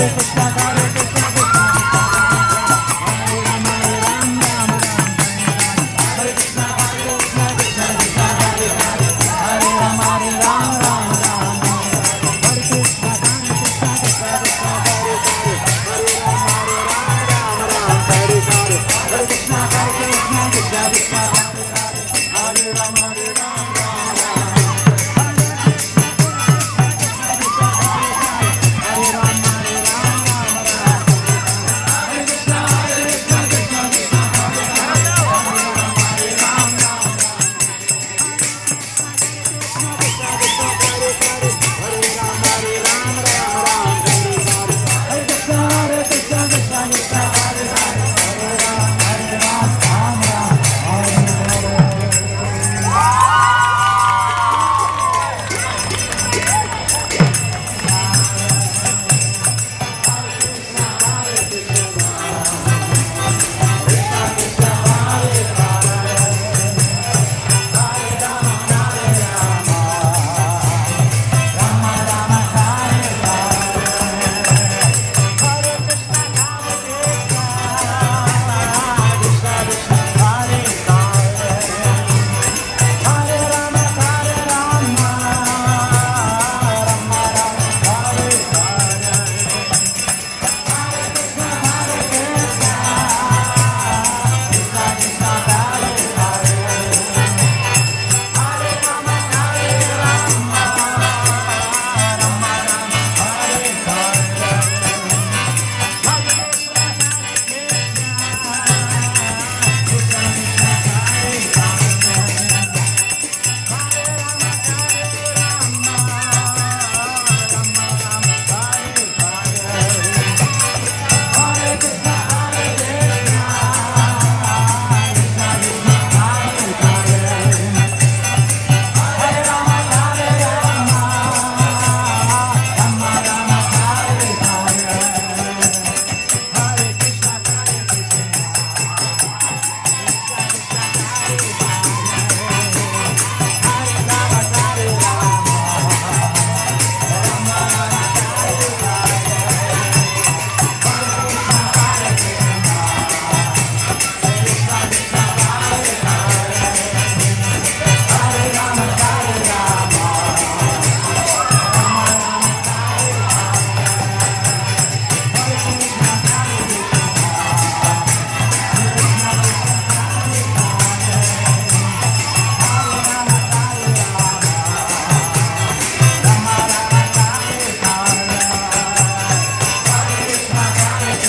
Hare Krishna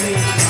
me.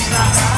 i'm Krishna